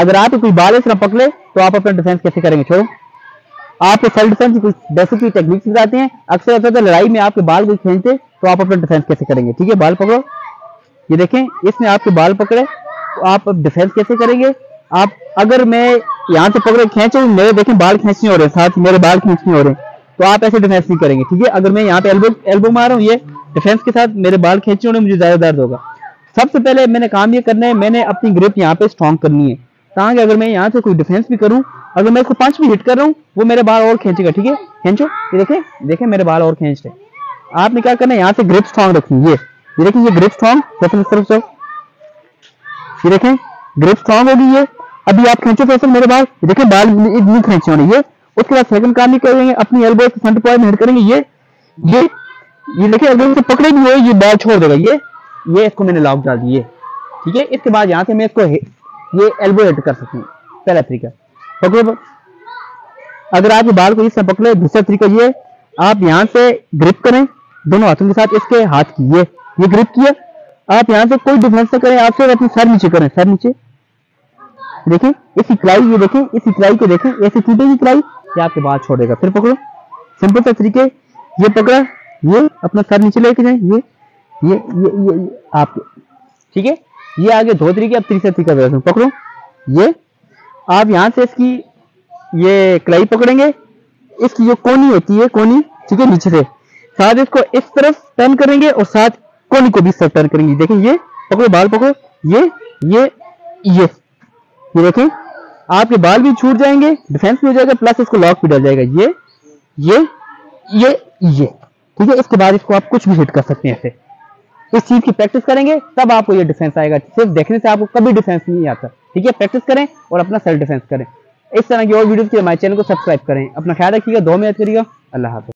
अगर आप कोई बाल इस तरह पकड़े तो आप अपना डिफेंस कैसे करेंगे? छोड़ो। आपको सेल्फ डिफेंस की कुछ बेसिक टेक्निक सिखाते हैं। अक्सर ऐसा होता है लड़ाई में आपके बाल कोई खींचते तो आप अपना डिफेंस कैसे करेंगे? ठीक है बाल पकड़ो। ये देखें इसने आपके बाल पकड़े तो आप डिफेंस कैसे करेंगे? आप अगर मैं यहाँ से पकड़े खींचे मेरे देखें बाल खींचने हो रहे हैं साथ मेरे बाल खींचने हो रहे हैं तो आप ऐसे डिफेंस नहीं करेंगे ठीक है? अगर मैं यहाँ पे एल्बो एल्बो मार रहा हूँ ये डिफेंस के साथ मेरे बाल खींचे रहे हैं, मुझे ज़्यादा दर्द होगा। सबसे पहले मैंने काम ये करना है मैंने अपनी ग्रिप यहाँ पे स्ट्रॉन्ग करनी है। ताकि अगर मैं यहाँ से कोई डिफेंस भी करूँ, अगर मैं इसको पंच भी हिट कर रहा हूँ, वो मेरे बाल और खींचेगा, ठीक है? खींचो। ये देखे देखे मेरे बाल और खींच रहे आपने क्या करना है यहाँ से ग्रिप स्ट्रॉन्ग रखनी ये। ये देखिए ये ग्रिप स्ट्रॉन्ग फैसल इस तरफ़ से। ये देखें ग्रिप स्ट्रॉन्ग होगी ये। अभी आप खींचो फैसल मेरे बाल, ये देखें, बाल नहीं खींचे होने ये। उसके बाद सेकंड काम ये करेंगे अपनी एल्बो से फ्रंट पॉइंट हिट करेंगे, ये। ये ये देखिए अगर इसे पकड़े भी हो ये बाल छोड़ देगा, ये। ये इसको मैंने लॉक डाल दिए ठीक है? इसके बाद यहाँ से मैं इसको ये एल्बो हिट कर सकते हैं पहला तरीका। पकड़ो अगर आप ये बाल को इस पकड़े दूसरा तरीका ये आप यहाँ से ग्रिप करें दोनों हाथों के साथ इसके हाथ की ये ये ग्रिप किया। आप यहाँ से कोई डिफरेंस ना करें आप सिर्फ़ अपनी सर नीचे करें सर नीचे। देखें इस इकलाई ये देखें इस इकलाई को देखें ऐसे टूटेगी इकलाई ये आपके बाल छोड़ेगा। फिर पकड़ो। सिंपल सा तरीके ये पकड़ा ये अपना सर नीचे लेके जाए ये ये ये ये, ये आप ठीक है? ये आगे दो तरीके, अब तीसरा बताता हूँ। पकड़ो। ये, आप यहाँ से इसकी, ये कलाई पकड़ेंगे। इसकी जो कोनी होती है, कोनी, ठीक है, नीचे से। साथ इसको इस तरफ़ टर्न करेंगे और साथ कोनी को भी तरफ़ टर्न करेंगे। देखिए ये, पकड़ो, बाल पकड़ो। ये ये ये। ये देखें, आपके बाल भी छूट जाएँगे डिफेंस भी हो जाएगा प्लस इसको लॉक भी डल जाएगा। ये ये ये ये। ठीक है, इसके बाद इसको आप कुछ भी हिट कर सकते हैं ऐसे। इस चीज़ की प्रैक्टिस करेंगे, तब आपको ये डिफेंस आएगा। सिर्फ़ देखने से आपको कभी डिफेंस नहीं आता। ठीक है? प्रैक्टिस करें और अपना सेल्फ डिफेंस करें। इस तरह की और वीडियोस के लिए हमारे चैनल को सब्सक्राइब करें। अपना ख्याल रखिएगा। दो मिनट करिएगा। अल्लाह हाफिज।